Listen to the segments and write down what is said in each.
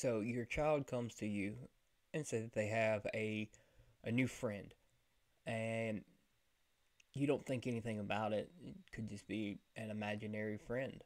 So your child comes to you and says that they have a a new friend, and you don't think anything about it. It could just be an imaginary friend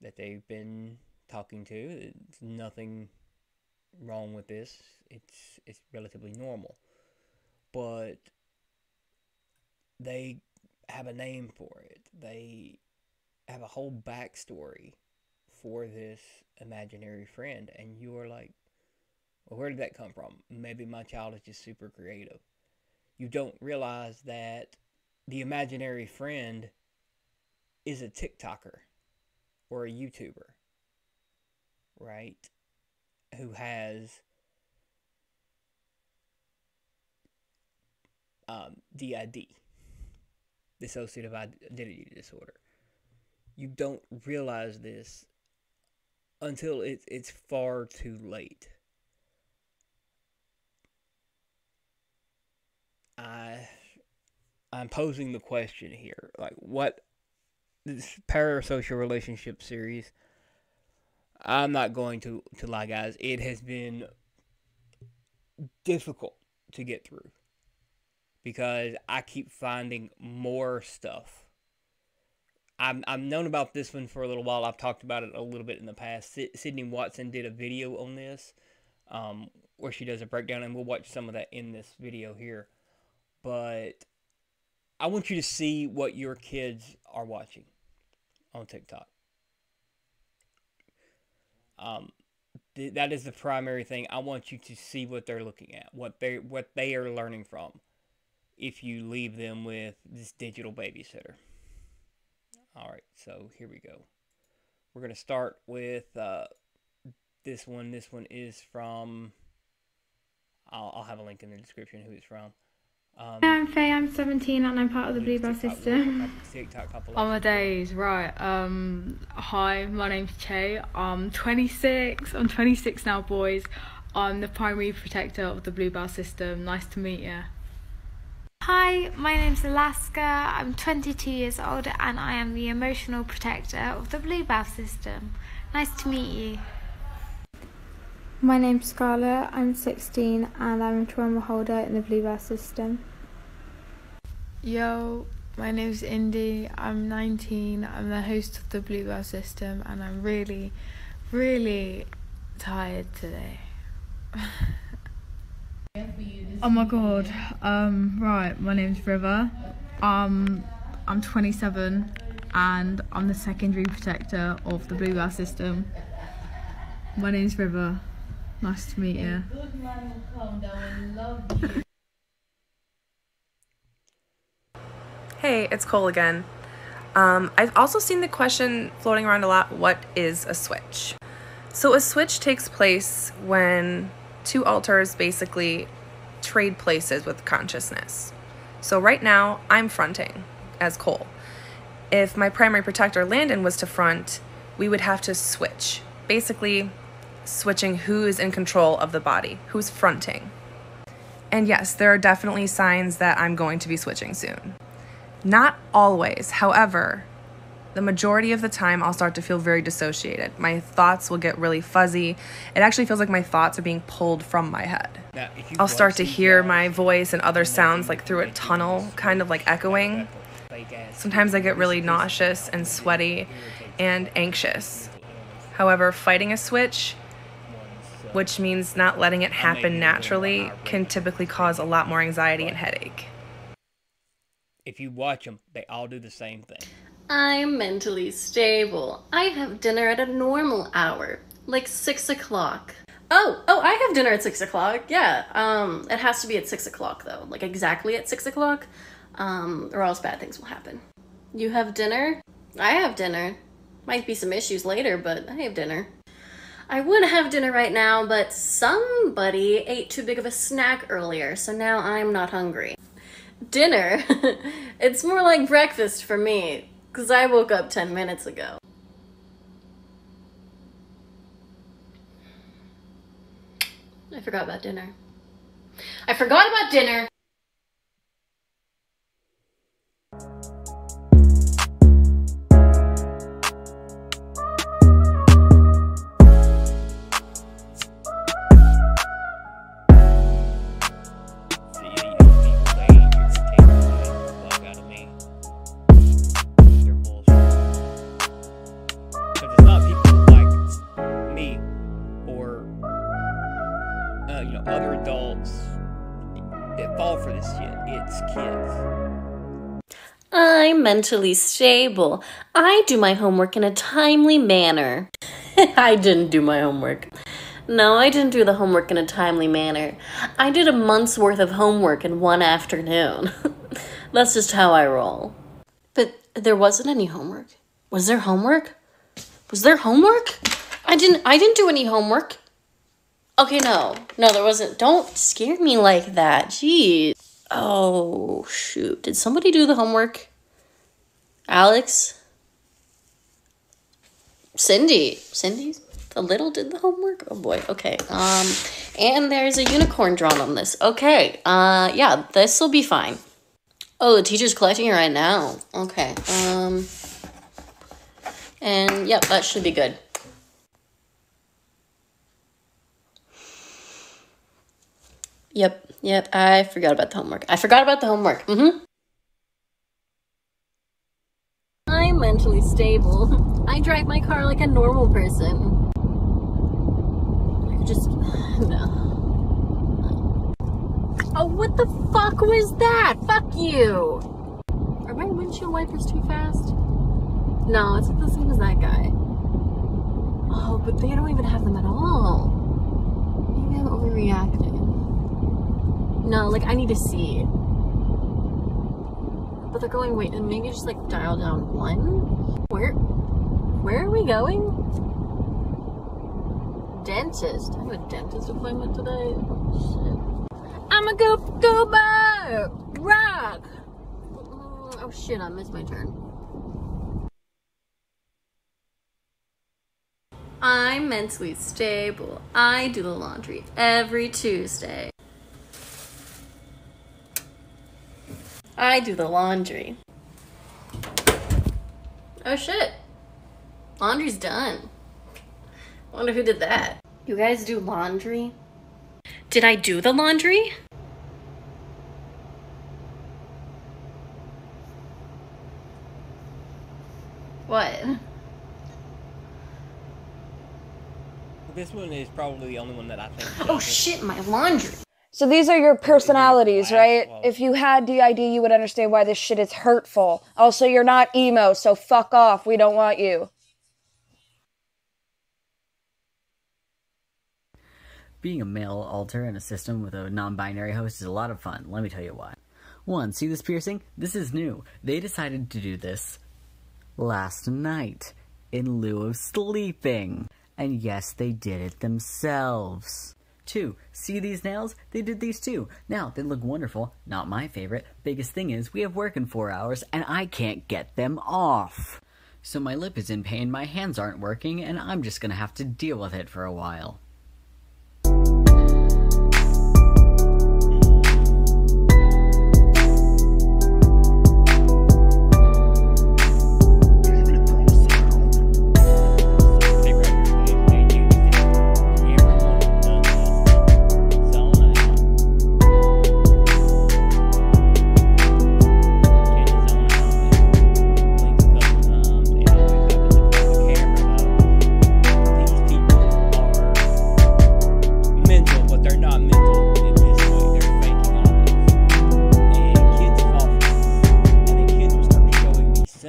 that they've been talking to. It's nothing wrong with this. It's it's relatively normal. But they have a name for it. They have a whole backstory for this imaginary friend and you are like, well, where did that come from? Maybe my child is just super creative. You don't realize that the imaginary friend is a TikToker or a YouTuber, right? Who has um, DID, dissociative identity disorder. You don't realize this until it, it's far too late. I I'm posing the question here, like what this parasocial relationship series. I'm not going to to lie, guys. It has been difficult to get through because I keep finding more stuff. I'm I've known about this one for a little while. I've talked about it a little bit in the past. Sydney Watson did a video on this, um, where she does a breakdown, and we'll watch some of that in this video here. But I want you to see what your kids are watching on TikTok. Um, th- that is the primary thing. I want you to see what they're looking at, what they what they are learning from. If you leave them with this digital babysitter. All right, so here we go. We're gonna start with uh, this one. This one is from. I'll, I'll have a link in the description who it's from. Um, I'm Faye, I'm 17 and I'm part of the Bluebell system. On my days, right. Um, hi, my name's Che. I'm 26. I'm 26 now, boys. I'm the primary protector of the Bluebell system. Nice to meet you. Hi, my name's Alaska. I'm 22 years old and I am the emotional protector of the Bluebell system. Nice to meet you. My name's Scarlett, I'm 16 and I'm a trauma holder in the Bluebell system. Yo, my name's Indy, I'm 19, I'm the host of the Bluebell system and I'm really, really tired today. oh my god, um, right, my name's River, um, I'm 27 and I'm the secondary protector of the Bluebell system. My name's River. Nice to meet you. Hey, it's Cole again. Um, I've also seen the question floating around a lot what is a switch? So, a switch takes place when two alters basically trade places with consciousness. So, right now, I'm fronting as Cole. If my primary protector, Landon, was to front, we would have to switch. Basically, switching who is in control of the body, who's fronting. And yes, there are definitely signs that I'm going to be switching soon. Not always, however, the majority of the time I'll start to feel very dissociated. My thoughts will get really fuzzy. It actually feels like my thoughts are being pulled from my head. I'll start to hear my voice and other sounds like through a tunnel, kind of like echoing. Uh, Sometimes I get really nauseous and sweaty and anxious. However, fighting a switch which means not letting it happen naturally, can typically cause a lot more anxiety and headache. If you watch them, they all do the same thing. I'm mentally stable. I have dinner at a normal hour, like 6 o'clock. Oh, oh, I have dinner at 6 o'clock, yeah. Um, it has to be at 6 o'clock, though, like exactly at 6 o'clock, um, or else bad things will happen. You have dinner? I have dinner. Might be some issues later, but I have dinner. I would have dinner right now, but somebody ate too big of a snack earlier, so now I'm not hungry. Dinner? it's more like breakfast for me, because I woke up 10 minutes ago. I forgot about dinner. I forgot about dinner! Mentally stable. I do my homework in a timely manner. I didn't do my homework. No, I didn't do the homework in a timely manner. I did a month's worth of homework in one afternoon. That's just how I roll. But there wasn't any homework. Was there homework? Was there homework? I didn't I didn't do any homework. Okay, no. No, there wasn't. Don't scare me like that. Jeez. Oh, shoot. Did somebody do the homework? Alex? Cindy. Cindy? the little did the homework? Oh boy. Okay. Um, and there's a unicorn drawn on this. Okay. Uh, yeah, this will be fine. Oh, the teacher's collecting it right now. Okay. Um, and yep, that should be good. Yep, yep, I forgot about the homework. I forgot about the homework. Mm-hmm. I'm mentally stable. I drive my car like a normal person. I just no. Oh, what the fuck was that? Fuck you! Are my windshield wipers too fast? No, it's the same as that guy. Oh, but they don't even have them at all. Maybe I'm overreacting. No, like I need to see. But they're going, wait, and maybe just like dial down one? Where where are we going? Dentist. I have a dentist appointment today. Shit. I'ma go go back! Rock! Mm, Oh shit, I missed my turn. I'm mentally stable. I do the laundry every Tuesday. I do the laundry. Oh shit. Laundry's done. Wonder who did that. You guys do laundry? Did I do the laundry? What? This one is probably the only one that I think. Oh shit, my laundry. So these are your personalities, right? Wow. If you had DID, you would understand why this shit is hurtful. Also, you're not emo, so fuck off. We don't want you. Being a male alter in a system with a non binary host is a lot of fun, let me tell you why. One, see this piercing? This is new. They decided to do this last night in lieu of sleeping. And yes, they did it themselves. Two, see these nails? They did these too. Now, they look wonderful. Not my favorite. Biggest thing is, we have work in four hours and I can't get them off. So my lip is in pain, my hands aren't working, and I'm just gonna have to deal with it for a while.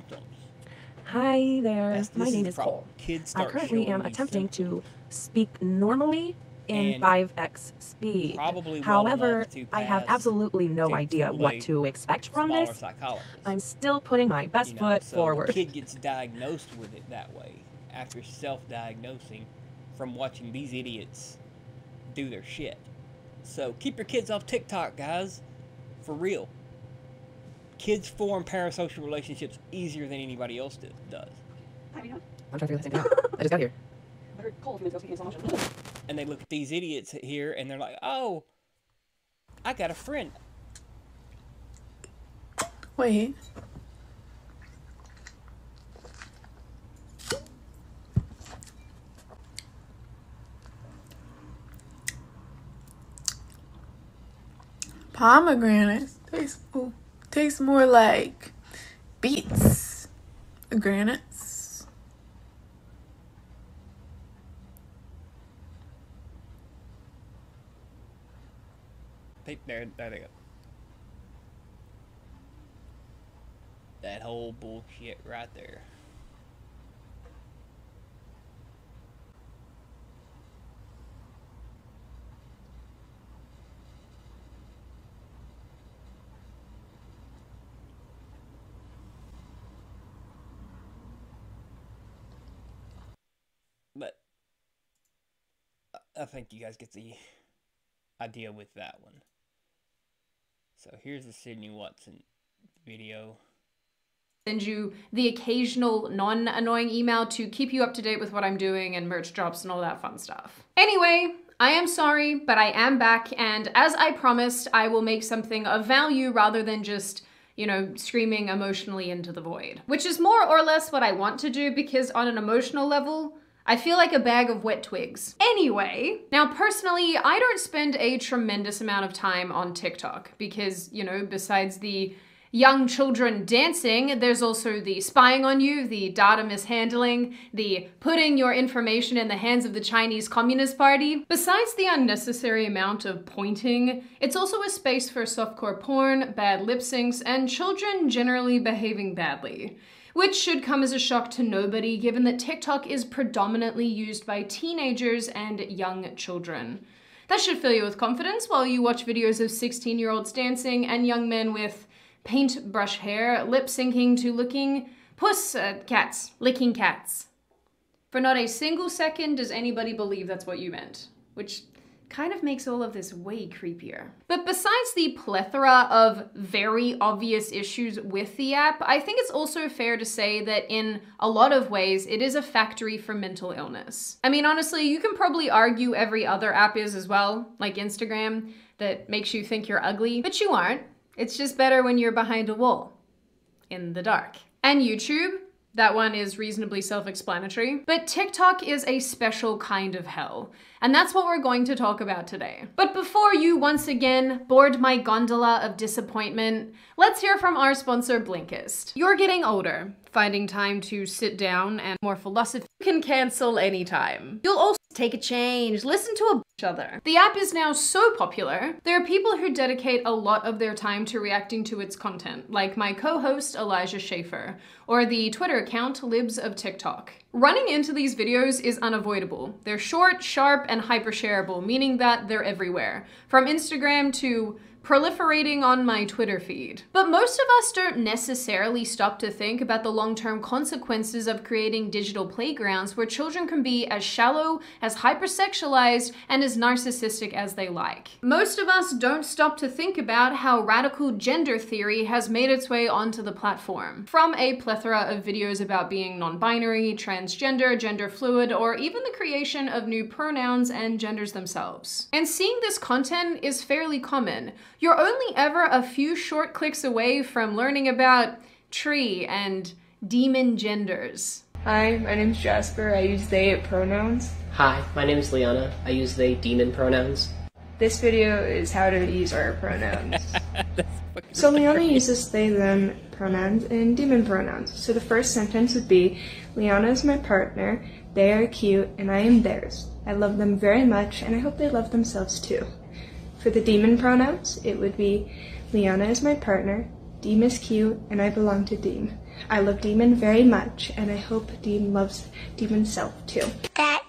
Symptoms. Hi there. My name is. Cole. Kids I currently am attempting symptoms. to speak normally in And 5x speed. probably However, I have absolutely no idea what to expect from this. I'm still putting my best you know, foot so forward. Kid gets diagnosed with it that way after self-diagnosing from watching these idiots do their shit. So keep your kids off TikTok, guys. For real. Kids form parasocial relationships easier than anybody else do, does. I'm trying to figure this thing out. I just got here. And they look at these idiots here and they're like, "Oh, I got a friend." Wait. Pomegranates taste ooh, tastes more like beets. Granites. think there, there they go. That whole bullshit right there. But I- think you guys get the idea with that one. So here's the Sydney Watson video. send you the occasional non annoying email to keep you up to date with what I'm doing and merch drops and all that fun stuff. Anyway, I am sorry, but I am back, and as I promised, I will make something of value rather than just. You know, screaming emotionally into the void. Which is more or less what I want to do because, on an emotional level, I feel like a bag of wet twigs. Anyway, now personally, I don't spend a tremendous amount of time on TikTok because, you know, besides the young children dancing, there's also the spying on you, the data mishandling, the putting your information in the hands of the Chinese Communist Party. Besides the unnecessary amount of pointing, it's also a space for softcore porn, bad lip syncs, and children generally behaving badly. Which should come as a shock to nobody given that TikTok is predominantly used by teenagers and young children. That should fill you with confidence while you watch videos of 16 year olds dancing and young men with paintbrush hair lip syncing to looking puss uh, cats, licking cats. For not a single second does anybody believe that's what you meant, which kind of makes all of this way creepier. But besides the plethora of very obvious issues with the app, I think it's also fair to say that in a lot of ways, it is a factory for mental illness. I mean, honestly, you can probably argue every other app is as well, like Instagram, that makes you think you're ugly, but you aren't. It's just better when you're behind a wall, in the dark. And YouTube, that one is reasonably self explanatory. But TikTok is a special kind of hell. And that's what we're going to talk about today. But before you once again board my gondola of disappointment, let's hear from our sponsor, Blinkist. You're getting older. Finding time to sit down and more philosophy can cancel anytime. You'll also take a change, listen to bunch other. The app is now so popular, there are people who dedicate a lot of their time to reacting to its content, like my co-host Elijah Schaffer, or the Twitter account Libs of TikTok. Running into these videos is unavoidable. They're short, sharp, and hyper shareable, meaning that they're everywhere. From Instagram to proliferating on my Twitter feed. But most of us don't necessarily stop to think about the long term consequences of creating digital playgrounds where children can be as shallow, as hypersexualized, and as narcissistic as they like. Most of us don't stop to think about how radical gender theory has made its way onto the platform. From a plethora of videos about being non binary, transgender, gender fluid, or even the creation of new pronouns and genders themselves. And seeing this content is fairly common. You're only ever a few short clicks away from learning about tree and demon genders. Hi, my name's Jasper. I use they pronouns. Hi, my name is Liana. I use they demon pronouns. This video is how to use our pronouns. so Liana uses they them pronouns and demon pronouns. So the first sentence would be Liana is my partner, they are cute, and I am theirs. I love them very much, and I hope they love themselves too. For the demon pronouns, it would be Liana is my partner, Deem is cute, and I belong to Deem. I love Demon very much, and I hope Deem loves Demon's self too. that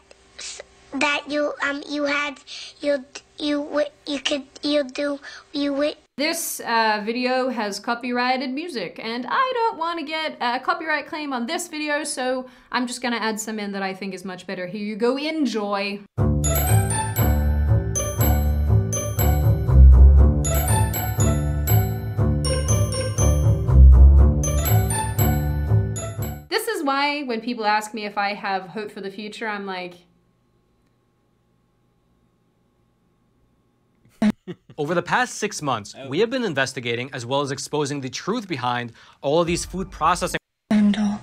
that you um you had you you wi- you could you do you wi- This uh, video has copyrighted music, and I don't want to get a copyright claim on this video, so I'm just gonna add some in that I think is much better. Here you go, enjoy. Is why when people ask me if I have hope for the future, I'm like, Over the past six months, we have been investigating as well as exposing the truth behind all of these food processing. I'm Doll.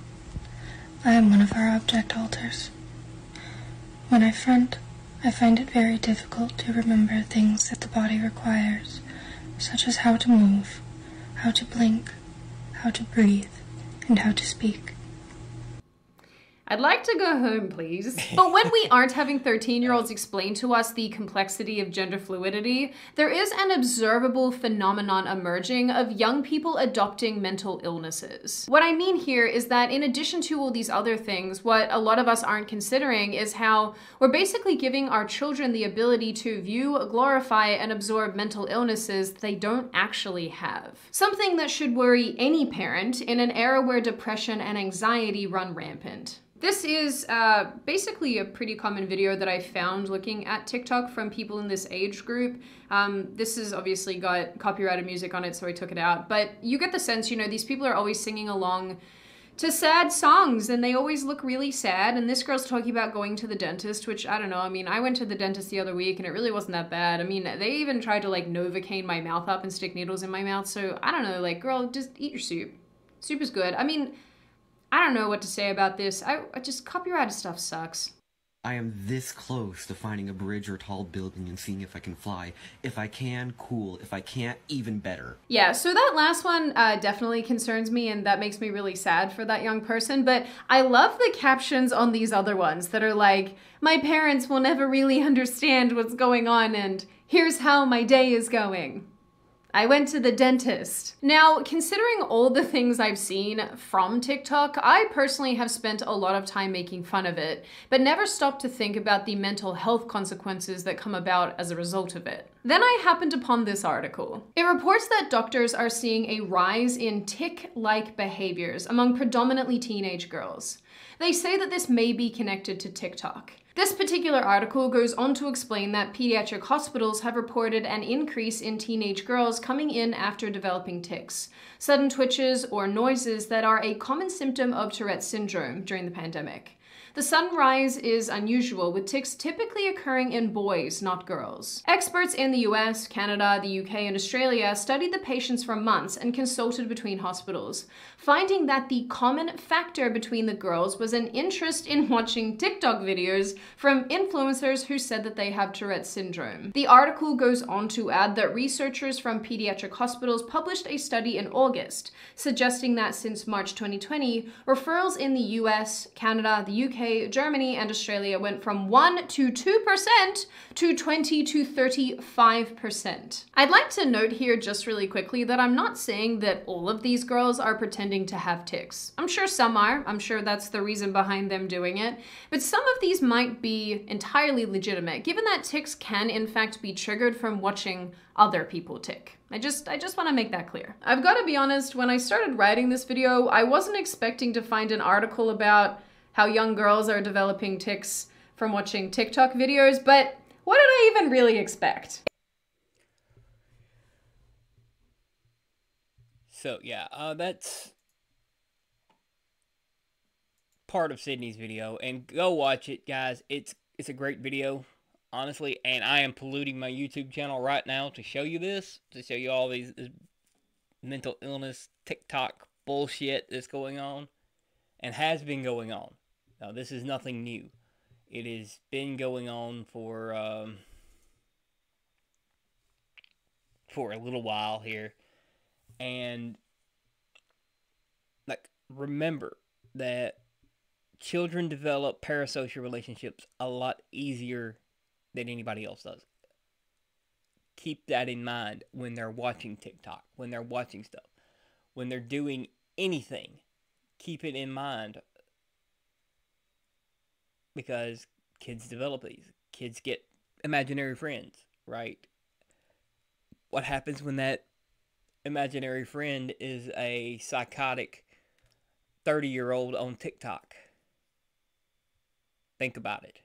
I am one of our object alters. When I front, I find it very difficult to remember things that the body requires, such as how to move, how to blink, how to breathe, and how to speak. I'd like to go home, please. but when we aren't having 13 year olds explain to us the complexity of gender fluidity, there is an observable phenomenon emerging of young people adopting mental illnesses. What I mean here is that in addition to all these other things, what a lot of us aren't considering is how we're basically giving our children the ability to view, glorify, and absorb mental illnesses they don't actually have. Something that should worry any parent in an era where depression and anxiety run rampant. This is uh, basically a pretty common video that I found looking at TikTok from people in this age group. Um, this has obviously got copyrighted music on it, so I took it out. But you get the sense, you know, these people are always singing along to sad songs and they always look really sad. And this girl's talking about going to the dentist, which I don't know. I mean, I went to the dentist the other week and it really wasn't that bad. I mean, they even tried to like Novocaine my mouth up and stick needles in my mouth. So I don't know, like, girl, just eat your soup. Soup is good. I mean, I don't know what to say about this. I, I just copyrighted stuff sucks. I am this close to finding a bridge or tall building and seeing if I can fly. If I can, cool. If I can't, even better. Yeah, so that last one uh, definitely concerns me, and that makes me really sad for that young person. But I love the captions on these other ones that are like, My parents will never really understand what's going on, and here's how my day is going. I went to the dentist. Now, considering all the things I've seen from TikTok, I personally have spent a lot of time making fun of it, but never stopped to think about the mental health consequences that come about as a result of it. Then I happened upon this article. It reports that doctors are seeing a rise in tick-like behaviors among predominantly teenage girls. They say that this may be connected to TikTok. This particular article goes on to explain that pediatric hospitals have reported an increase in teenage girls coming in after developing tics, sudden twitches, or noises that are a common symptom of Tourette's syndrome during the pandemic. The sunrise is unusual, with tics typically occurring in boys, not girls. Experts in the US, Canada, the UK, and Australia studied the patients for months and consulted between hospitals, finding that the common factor between the girls was an interest in watching TikTok videos from influencers who said that they have Tourette's syndrome. The article goes on to add that researchers from pediatric hospitals published a study in August, suggesting that since March 2020, referrals in the US, Canada, the UK, Germany, and Australia went from 1 to 2% to 20 to 35%. I'd like to note here just really quickly that I'm not saying that all of these girls are pretending to have tics. I'm sure some are, I'm sure that's the reason behind them doing it, but some of these might be entirely legitimate, given that tics can in fact be triggered from watching other people tic. I just I just want to make that clear. I've got to be honest, when I started writing this video, I wasn't expecting to find an article about how young girls are developing tics from watching TikTok videos, but what did I even really expect? So yeah, uh, that's part of Sydney's video, and go watch it, guys. It's it's a great video, honestly, and I am polluting my YouTube channel right now to show you this, to show you all these mental illness TikTok bullshit that's going on, and has been going on. Now this is nothing new. It has been going on for um, for a little while here. And like remember that children develop parasocial relationships a lot easier than anybody else does. Keep that in mind when they're watching tiktok when they're watching stuff. When they're doing anything keep it in mind because kids develop these kids get imaginary friends right what happens when that imaginary friend is a psychotic 30 year old on TikTok. Think about it.